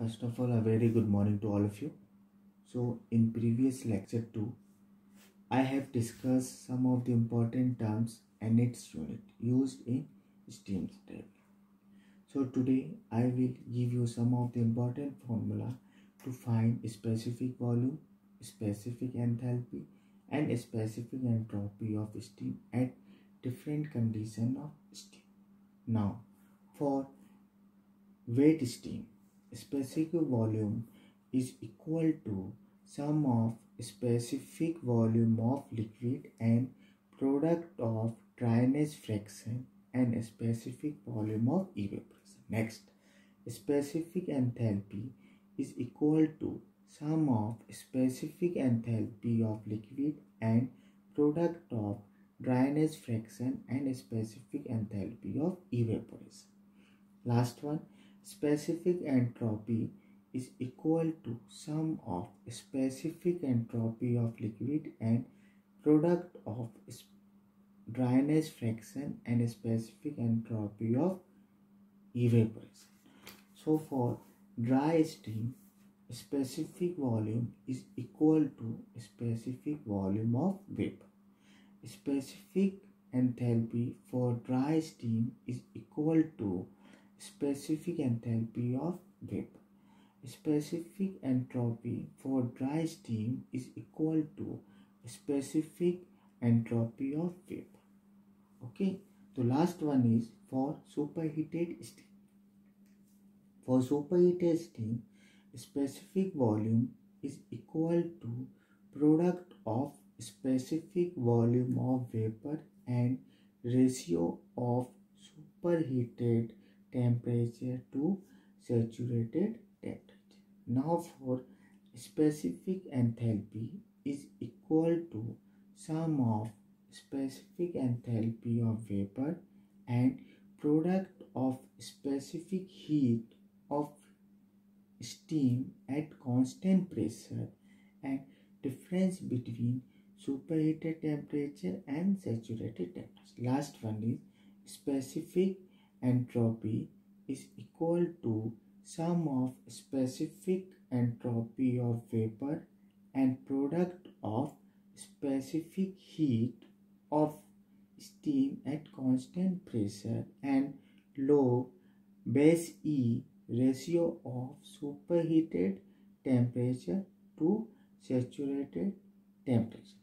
First of all, a very good morning to all of you. So, in previous lecture 2, I have discussed some of the important terms and its unit used in steam table. So, today I will give you some of the important formula to find specific volume, specific enthalpy, and specific entropy of steam at different condition of steam. Now, for wet steam, specific volume is equal to sum of specific volume of liquid and product of dryness fraction and specific volume of evaporation. Next, specific enthalpy is equal to sum of specific enthalpy of liquid and product of dryness fraction and specific enthalpy of evaporation. Last one, specific entropy is equal to sum of specific entropy of liquid and product of dryness fraction and specific entropy of evaporation. So for dry steam, specific volume is equal to specific volume of vapor. Specific enthalpy for dry steam is equal to specific enthalpy of vapor. Specific entropy for dry steam is equal to specific entropy of vapor. Okay, the last one is for superheated steam. For superheated steam, specific volume is equal to product of specific volume of vapor and ratio of superheated temperature to saturated temperature. Now for specific enthalpy is equal to sum of specific enthalpy of vapor and product of specific heat of steam at constant pressure and difference between superheated temperature and saturated temperature. Last one is specific entropy is equal to sum of specific entropy of vapor and product of specific heat of steam at constant pressure and log base E ratio of superheated temperature to saturated temperature.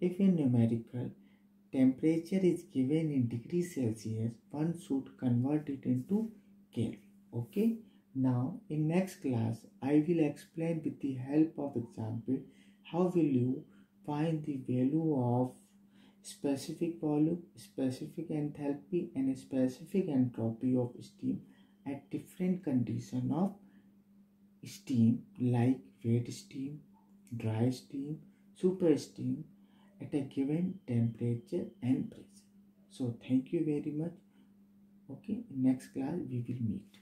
If in numerical temperature is given in degrees Celsius, one should convert it into Kelvin. Okay. Now in next class, I will explain with the help of example how will you find the value of specific volume, specific enthalpy and specific entropy of steam at different condition of steam like wet steam, dry steam, super steam at a given temperature and pressure. So thank you very much. Okay, next class we will meet.